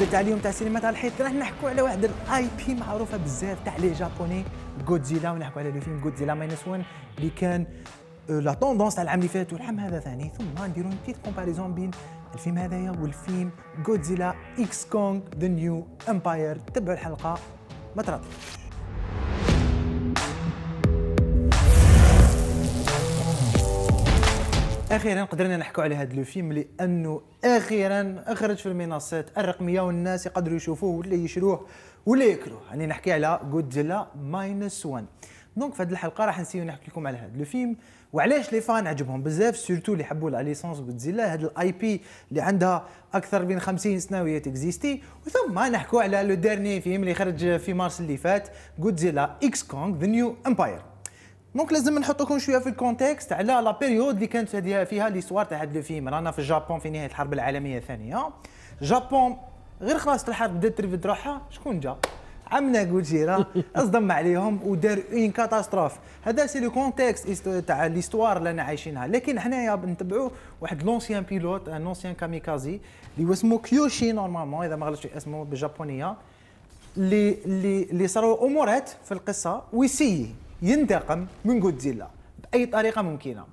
المعدل تاع اليوم تاع السينما تاع الحيط. راح نحكوا على واحد ال IP معروفة بزاف تاع les Japonais غودزيلا ونحكوا على le film Godzilla Minus 1 اللي كان la tendance تاع العام اللي فات والعام هذا ثاني. ثم نديروا petite comparaison بين الفيلم هذايا والفيلم Godzilla x Kong The New Empire تبعوا الحلقة ما تردوش أخيرا قدرنا نحكوا على هذا الفيلم لأنه أخيرا أخرج في المنصات الرقمية والناس يقدروا يشوفوه ولا يشروه ولا يأكلوه. يعني نحكي على Godzilla Minus 1 donc في هذه الحلقة راح نسيو نحكي لكم على هذا الفيلم وعلاش les fans عجبهم؟ بزاف surtout اللي يحبوا la licence جودزيلا هذا ال IP اللي عندها أكثر من 50 سنه وهي تكزيستي وثم نحكوا على le dernier film اللي خرج في مارس اللي فات Godzilla x Kong The New Empire donc لازم نحطكم شوية في ال contexte على la période اللي كانت فيها l'histoire تاع هذا الفيلم رانا في الجابون في نهاية الحرب العالمية الثانية. جابون غير خلاص الحرب بدات ترفد روحها شكون جا؟ عمنا جوجيرا أصدم عليهم ودار une catastrophe هذا c'est le contexte تاع l'histoire اللي أنا عايشينها. لكن حنايا نتبعوا واحد l'ancien pilote un ancien kamikaze اللي اسمه كيوشي normalement إذا ما غلطتش اسمه بالجابونية. اللي اللي اللي صاروا أمورات في القصة ويسي ينتقم من جودزيلا بأي طريقة ممكنة.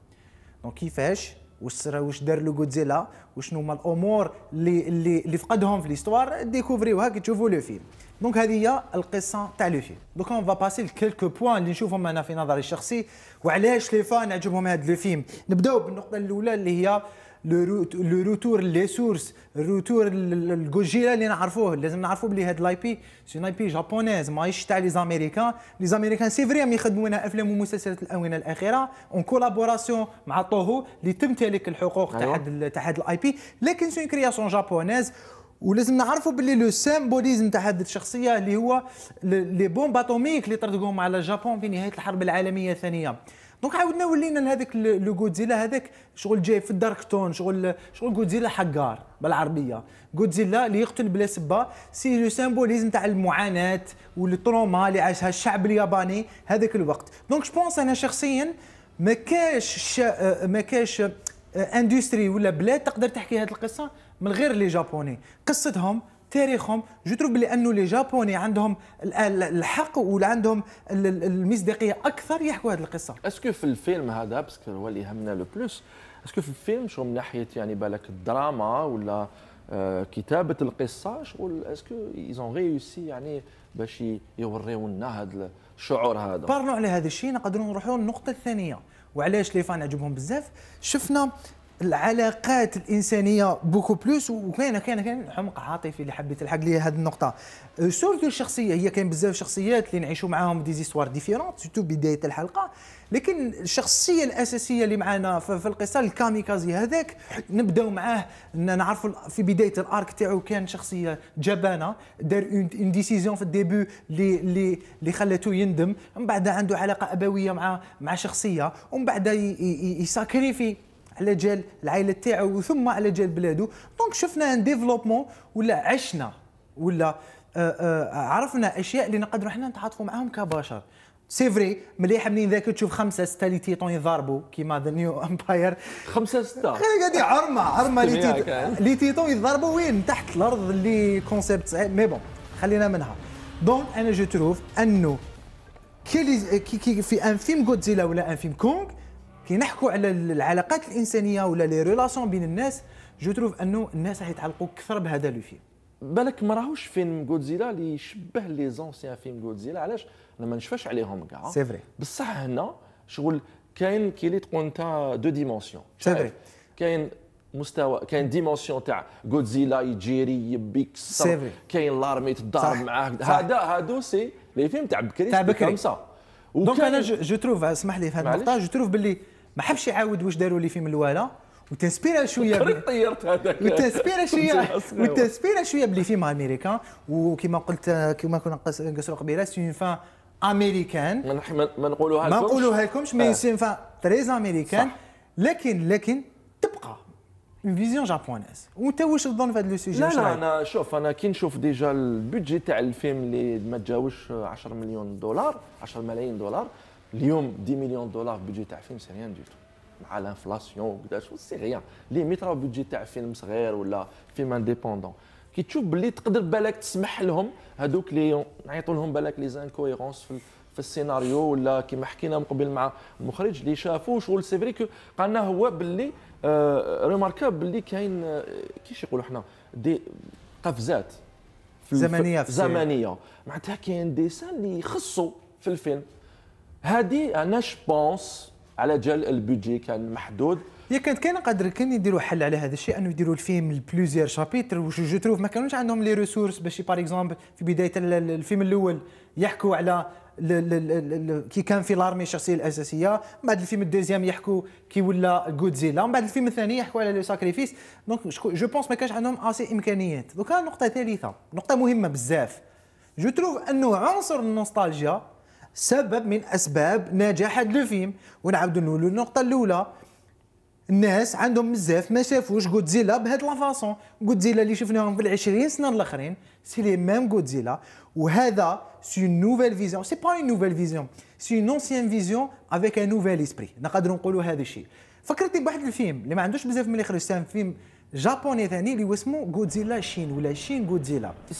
donc كيفاش؟ واش واش دار له جودزيلا وشنو هما الأمور اللي اللي اللي فقدهم في l'histoire ديكوفريوها كي تشوفوا le film. donc هذه هي القصة تاع le film. donc on va passer ل quelques points اللي نشوفهم أنا في نظري الشخصي. وعلاش les fans عجبهم هذا le film؟ نبدأو بالنقطة الأولى اللي هي le retour les sources ال retour الجوجيلا اللي نعرفوه لازم نعرفوا بلي هاد l'IP c'est IP japonaise ماهيش تاع les Américains. les Américains c'est vrai يخدموا لنا أفلام ومسلسلات الأونة الأخيرة en collaboration مع طوهو اللي تمتلك الحقوق تاع هاد تاع هاد ال IP. لكن c'est création japonaise ولازم نعرفوا باللي le symbolisme تاع هذه الشخصية اللي هو les bombes atomiques اللي طردقوهم على الجابون في نهاية الحرب العالمية الثانية. donc عاودنا ولينا لهذاك le غودزيلا هذاك شغل جاي في ال dark tone شغل شغل غودزيلا حقار بالعربية. غودزيلا اللي يقتل بلا سبة c'est le symbolisme تاع المعاناة وال trauma اللي عاشها الشعب الياباني هذاك الوقت. donc je pense أنا شخصيا ما كاش ما كاش industry ولا بلاد تقدر تحكي هذه القصة من غير les Japonais قصتهم تاريخهم. je trouve بلي أنه les Japonais عندهم الحق ولا عندهم المصداقية أكثر يحكوا هذه القصة. est-ce que في الفيلم هذا parce que هو اللي يهمنا le plus est-ce que في الفيلم شو من ناحية يعني بالك الدراما ولا آه كتابة القصة؟ شغل est-ce que ils ont réussi يعني باش يوريو لنا هذا الشعور هذا؟ parlant على هذا الشيء نقدروا نروحوا للنقطة الثانية. وعلاش les fans عجبهم بزاف؟ شفنا العلاقات الإنسانية beaucoup plus وكاين كاين كاين عمق عاطفي اللي حبيت الحق لي هذه النقطة. surtout الشخصية هي كاين بزاف شخصيات اللي نعيشوا معاهم des histoires différentes surtout بداية الحلقة. لكن الشخصية الأساسية اللي معنا في القصة الكاميكازي هذاك نبداو معاه نعرفوا في بداية ال arc تاعو كان شخصية جبانه دار une décision في ال début اللي اللي اللي خلته يندم. من بعد عنده علاقة أبوية مع مع شخصية ومن بعد يساكريفي على جال العائلة تاعو ثم على جال بلادو. donc شفنا un développement ولا عشنا ولا آآ آآ عرفنا أشياء اللي نقدروا إحنا نتعاطفوا معاهم كبشر. c'est vrai مليح منين ذاك تشوف خمسة ستة les titans يضاربوا كيما The New Empire. خمسة ستة. قاعد عرمة عرمة les titans les titans يضربوا وين؟ تحت الأرض اللي concept mais bon خلينا منها. donc أنا je trouve أنه كي كي في un film جودزيلا ولا un film كونغ كي نحكوا على العلاقات الإنسانية ولا les relations بين الناس. je trouve أنه الناس راح يتعلقوا أكثر بهذا le film بالك ما راهوش فيلم جودزيلا اللي يشبه les anciens films جودزيلا علاش؟ أنا ما نشفاش عليهم كاع. c'est vrai بصح هنا شغل كاين كي اللي تقول أنت دو ديمونسيون سي فري كاين مستوى كاين ديمونسيون تاع جودزيلا يجيري يكسر كاين لارمي تضارب معاه هذا هادو سي لي فيلم تاع بكري تاع بكري. دونك أنا جو تروف اسمح لي في هذه النقطة جو تروف باللي ما حبش يعاود واش داروا لي في من الوالا وتنسبيرا شوية طيرت هذاك. وتنسبيرا شوية وتنسبيرا شوية بلي فيلم أمريكان وكما قلت كما كنا نقصروا قبيلة سي فان امريكان ما نقولوها ما نقولوها لكمش mais c'est fin très américain لكن لكن تبقى une vision japonaise وانت واش تظن في هذا le sujet لا لا أنا شوف أنا كي نشوف déjà ال budget تاع الفيلم اللي ما تجاوزش 10 مليون دولار 10 ملايين دولار اليوم 10 مليون دولار budget تاع فيلم c'est rien du tout. مع l'inflation وكذا c'est rien limite راه budget تاع فيلم صغير ولا فيلم indépendant كي تشوف باللي تقدر بالك تسمح لهم هذوك اللي نعيطوا لهم بالك les incohérences في في السيناريو ولا كما حكينا من قبل مع المخرج اللي شافوا شغل. c'est vrai que قالنا هو باللي آه remarquable باللي كاين آه، كيش يقولوا حنا؟ دي قفزات زمنيه في زمنيه معناتها كاين des scènes اللي يخصوا في الفيلم. هذه أنا pense على جال ال budget كان محدود. هي كانت كاين قادر كان يديروا حل على هذا الشيء أنه يديروا الفيلم ل plusieurs chapitres وش je trouve ما كانوش عندهم les ressources باش par exemple في بداية الفيلم الأول يحكوا على كي كان في l'armée الشخصية الأساسية بعد الفيلم ال deuxième يحكوا كي ولا جودزيلا من بعد الفيلم الثاني يحكوا على le sacrifice donc je pense ما كانش عندهم assez إمكانيات. دوكا نقطة ثالثة نقطة مهمة بزاف. je trouve أنه عنصر النوستالجيا سبب من أسباب نجاح هذا الفيلم ونعاودوا نقولوا النقطة الأولى. الناس عندهم بزاف ما شافوش غودزيلا بهاد la façon غودزيلا اللي شفناهم في العشرين سنة الأخرين c'est les mêmes غودزيلا وهذا c'est nouvelle vision c'est pas une nouvelle vision c'est une ancienne vision avec un nouvel esprit نقدروا نقولوا هذا الشيء. فكرتني بواحد الفيلم اللي ما عندوش بزاف من اللي خرج سام فيلم جابوني ثاني اللي اسمه غودزيلا شين ولا شين غودزيلا c'est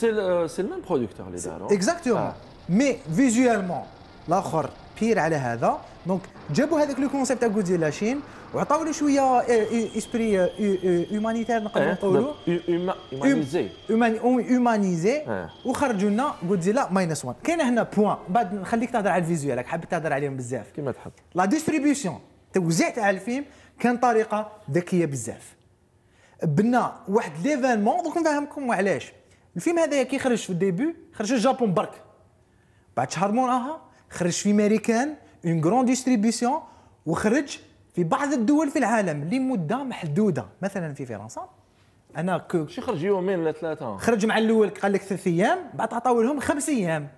c'est ال même producteur اللي داروا exactement mais visuellement الآخر pire على هذا. donc جابوا هذاك le concept تاع غودزيلا شين وعطاو له شوية esprit humanitaire نقدروا نقولوا humanisé humanisé وخرجوا لنا غودزيلا ماينس 1 كاين هنا point بعد نخليك تهضر على ال visuel حاب تهضر عليهم بزاف. كيما تحب. la distribution توزيع تاع الفيلم كان طريقة ذكية بزاف. بنا واحد l'événement دوك نفهمكم علاش. الفيلم هذايا كي خرج في ال début خرج الجابون برك. بعد شهر موراها خرج في امريكان en grande distribution وخرج في بعض الدول في العالم لمدة محدودة. مثلا في فرنسا أنا كو شي خرج يومين ولا ثلاثة. خرج مع الأول قال لك ثلاث أيام بعد عطاو لهم خمس أيام.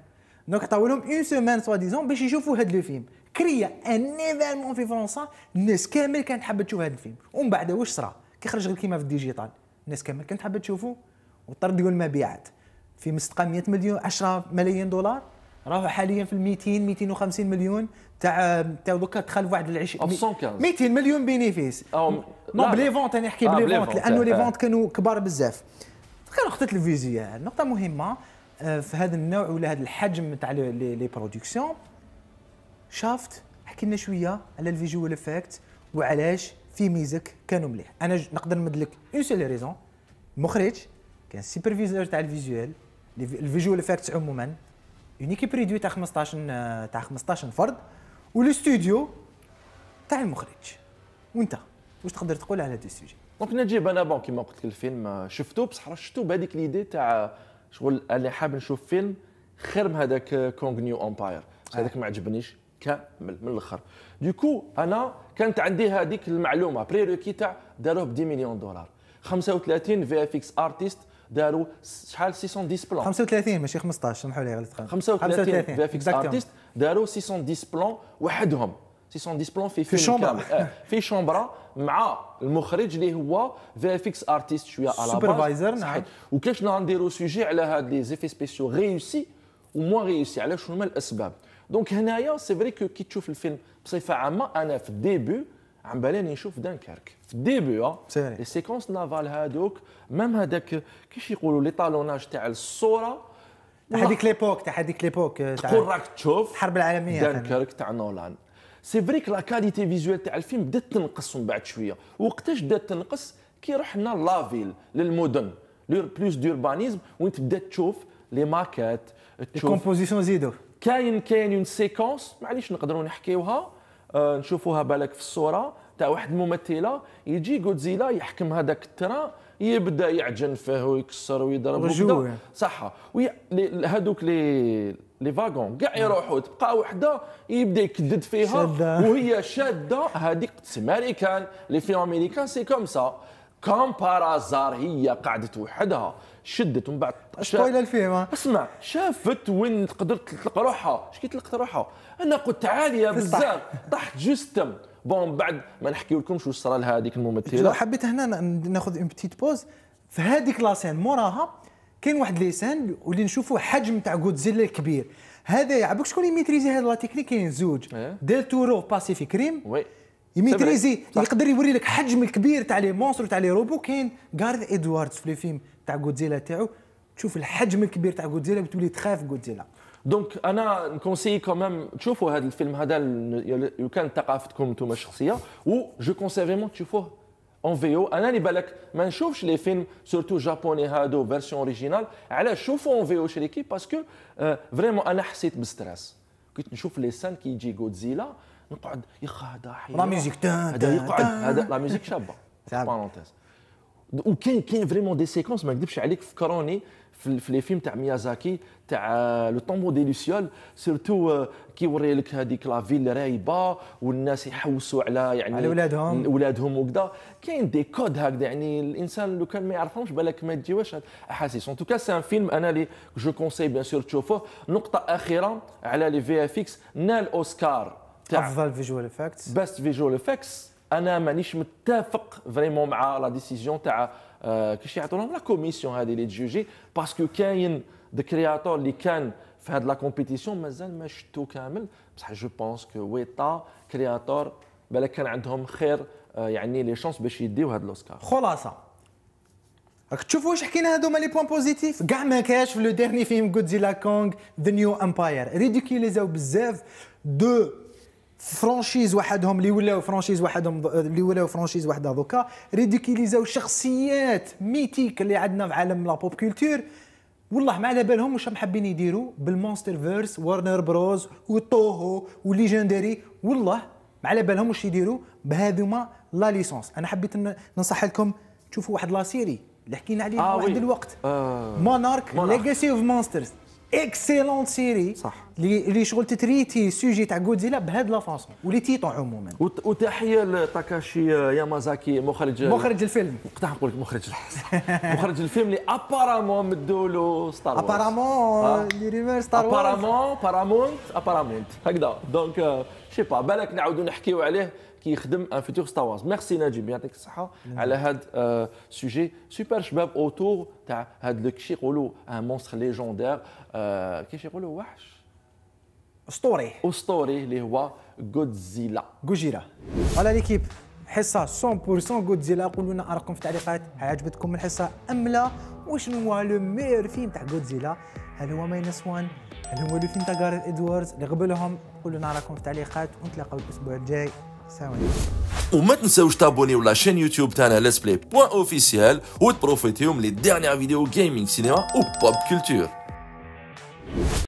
donc عطاو لهم une semaine soi-disant باش يشوفوا هذا الفيلم créa un événement في فرنسا الناس كامل كانت حابة تشوف هذا الفيلم. ومن بعد واش صرا؟ كي خرج غير كيما في ال digital. الناس كامل كانت حابة تشوفه وطردوا المبيعات في مستقى 100 مليون 10 ملايين دولار. راهو حاليا في ال 200 250 مليون تاع تاع دوكا دخل في واحد ال 20 200 مليون bénéfice. non ب les ventes أنا نحكي ب les ventes لأنه les ventes كانوا كبار بزاف. نقطة ال visuel نقطة مهمة آه، في هذا النوع ولا هذا الحجم تاع les productions شافت حكي لنا شوية على ال visual effects وعلاش في ميزك كانوا مليح. أنا نقدر نمد لك une seule raison المخرج كان superviseur تاع ال visual ال visual effects عموما. une équipe réduite تاع 15 تاع 15 فرد والاستوديو تاع المخرج وانت واش تقدر تقول على هذا ال sujet donc نجيب أنا bon كيما قلت لك الفيلم شفتو بصح شفتو بهذيك l'idée تاع شغل أنا حاب نشوف فيلم خير من هذاك Kong New Empire هذاك ما عجبنيش كامل من الآخر donc أنا كانت عندي هذيك المعلومه بري تاع داروه ب 10 مليون دولار 35 VFX artists داروا شحال 610 plans. 35 ماشي 15 سمحوا لي غلطت 35 VFX artists داروا 610 plans وحدهم. 610 plans في في chambre. آه، في chambre مع المخرج اللي هو VFX artist شوية على supervisor نعم. وكاش نديروا sujet على هاد les effets spéciaux réussis و moins réussis علاش هما الأسباب؟ donc هنايا c'est vrai que كي تشوف الفيلم بصفة عامة أنا في ال début عم بالي نشوف دانكيرك في ال début les séquences navales هادوك même هذاك كيش يقولوا l'étalonnage تاع الصورة؟ تاع هذيك l'époque تاع هذيك l'époque تقول راك تشوف الحرب العالمية دانكيرك تاع نولان. c'est vrai que la qualité visuelle تاع الفيلم بدات تنقص من بعد شوية. وقتاش بدات تنقص؟ كي رحنا la ville للمدن plus d'urbanisme وين تبدا تشوف les maquettes تشوف ال composition زيدو. كاين كاين une séquence معليش نقدروا نحكيوها. آه نشوفوها بالك في الصورة. تاع واحد الممثلة يجي جودزيلا يحكم هذاك ال train يبدأ يعجن فيه ويكسر ويضرب وكذا صح هذوك les les wagons كاع يروحوا تبقى وحدة يبدأ يكدد فيها. شادة. وهي شادة. هذيك américain les films américains c'est comme ça. comme par hasard هي قعدت وحدها شدت ومن بعد spoil الفيلم؟ اسمع شافت وين تقدر تطلق روحها. اش كي طلقت روحها؟ أنا قلت عاليه بزاف. طحت justement bon بعد ما نحكي لكمش واش صرا لها هذيك الممثله حبيت هنا ناخذ une petite pause في هذيك la scène موراها كاين واحد les scènes واللي نشوفوا حجم تاع غودزيلا الكبير. هذا يعبك شكون اللي maîtriser هذا la technique؟ كاين زوج. ديل تورو Pacific Rim oui. يميتريزي يقدر يوري لك حجم الكبير تاع les monstres تاع les robots. كاين غاريث إدواردز في الفيلم تاع غودزيلا تاعو. تشوف الحجم الكبير تاع غودزيلا بتولي تخاف غودزيلا donc أنا ن conseille quand même تشوفوا هذا الفيلم هذا لو كان ثقافتكم أنتم الشخصيه و je conseille vraiment تشوفوه en VO أنا اللي بالك ما نشوفش les films surtout japonais هادو version originale علاش شوفوا en VO شريكي parce que vraiment أنا حسيت ب stress كنت نشوف les scènes كي يجي غودزيلا نقعد يا أخي هذا la musique هذا يقعد. هذا la musique شابة. parenthèse وكاين كاين vraiment des séquences ما نكذبش عليك فكروني في les films تاع ميازاكي تاع le tombeau des lucioles surtout كي يوري لك هذيك la ville رايبة والناس يحوسوا على يعني على ولادهم. ولادهم وكذا كاين des codes هكذا يعني الإنسان لو كان ما يعرفهمش بالك ما تجيوش احاسيس en tout cas c'est un film أنا لي je conseille bien sûr تشوفوه. نقطة أخيرة على les VFX نال اوسكار تاع أفضل visual effects best visual effects أنا مانيش متفق vraiment مع la décision تاع كيش يعطوا لهم la commission هذه اللي تجوجي parce que كاين The Creator اللي كان في هذه la compétition مازال ما شفتو كامل. بصح je pense que ويتا Creator بالك كان عندهم خير يعني les chances باش يديو هذا الأوسكار. خلاصة. راك تشوفوا واش حكينا هذوما les points positifs كاع ما كاش في le dernier film غودزيلا كونغ The New Empire ريديكيليزاو بزاف. deux franchises وحدهم اللي ولاو franchises وحدهم اللي ولاو franchise وحده دوكا ريديكيليزاو شخصيات mythiques اللي عندنا في عالم la pop culture والله ما على بالهم واش حابين يديروا بال MonsterVerse وارنر بروز وطوهو وليجندري. والله ما على بالهم واش يديروا بهذوما la licence أنا حبيت ننصح لكم تشوفوا واحد la série اللي حكينا عليها آه واحد الوقت. آه. Monarch Legacy of Monsters excellente série صح. اللي شغل ت traiter sujet تاع جودزيلا بهاد la façon و les titans عموما وتحيه لتاكاشي يامازاكي مخرج مخرج الفيلم. نقطع نقول لك مخرج مخرج الفيلم اللي apparemment مدوا له ستار وورز apparemment les rumeurs ستار وورز apparemment بارامونت ابارامونت هكذا. donc je sais pas بالك نعاودوا نحكيو عليه. كي يخدم un futur ستار وارز ميرسي نجيب يعطيك الصحة على هذا sujet super شباب autour تاع هذا لو كشي يقولوا un monstre légendaire كيفاش يقولوا وحش اسطوري اسطوري اللي هو غودزيلا غوجيرا voilà l'équipe حصه 100% غودزيلا قولوا لنا ارائكم في التعليقات هل عجبتكم الحصه ام لا وشنو هو le meilleur film تاع غودزيلا هل هو ماينس 1 هل هو لو فيلم تاع جاريث ادواردز اللي قبلهم قولوا لنا ارائكم في التعليقات ونتلاقاو الأسبوع الجاي سلام عليكم وما تنساوش تابونيو لا شين يوتيوب تاعنا ليتس بلاي بوان اوفيسيال وتبروفيتيو من لي ديرنيير فيديو جيمنج سينما و بوب كولتور